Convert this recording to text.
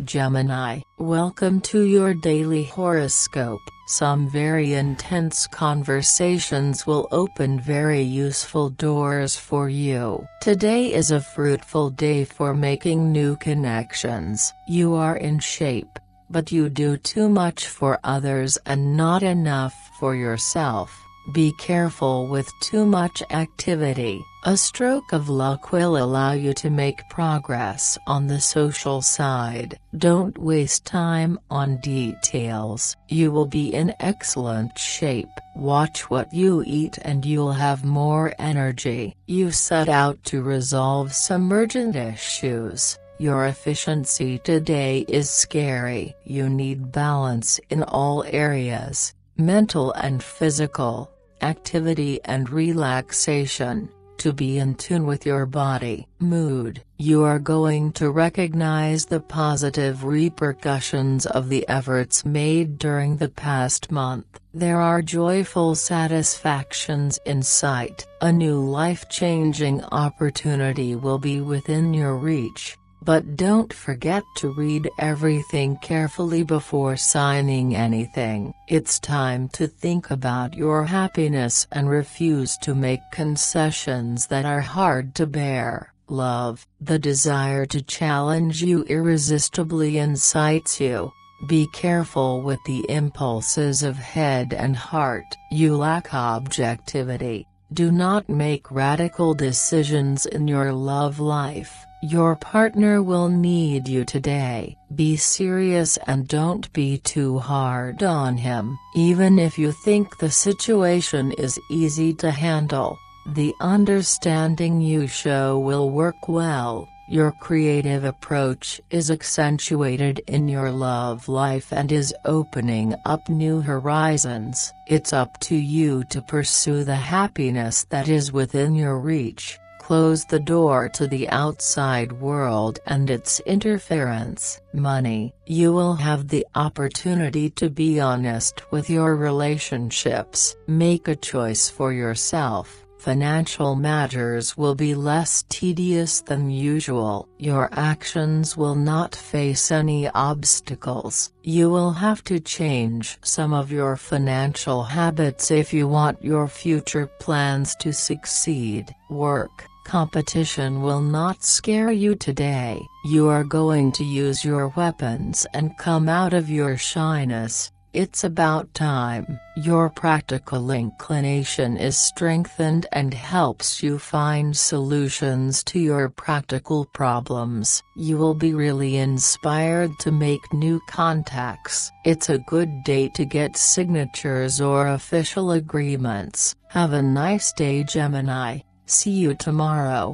Gemini, welcome to your daily horoscope. Some very intense conversations will open very useful doors for you. Today is a fruitful day for making new connections. You are in shape, but you do too much for others and not enough for yourself. Be careful with too much activity. A stroke of luck will allow you to make progress on the social side. Don't waste time on details. You will be in excellent shape. Watch what you eat and you'll have more energy. You set out to resolve some urgent issues. Your efficiency today is scary. You need balance in all areas, mental and physical activity and relaxation, to be in tune with your body. Mood You are going to recognize the positive repercussions of the efforts made during the past month. There are joyful satisfactions in sight. A new life-changing opportunity will be within your reach. But don't forget to read everything carefully before signing anything. It's time to think about your happiness and refuse to make concessions that are hard to bear. Love, the desire to challenge you irresistibly incites you. Be careful with the impulses of head and heart. You lack objectivity. Do not make radical decisions in your love life. Your partner will need you today. Be serious and don't be too hard on him. Even if you think the situation is easy to handle, the understanding you show will work well. Your creative approach is accentuated in your love life and is opening up new horizons. It's up to you to pursue the happiness that is within your reach close the door to the outside world and its interference. Money You will have the opportunity to be honest with your relationships. Make a choice for yourself. Financial matters will be less tedious than usual. Your actions will not face any obstacles. You will have to change some of your financial habits if you want your future plans to succeed. Work Competition will not scare you today. You are going to use your weapons and come out of your shyness. It's about time. Your practical inclination is strengthened and helps you find solutions to your practical problems. You will be really inspired to make new contacts. It's a good day to get signatures or official agreements. Have a nice day Gemini. See you tomorrow.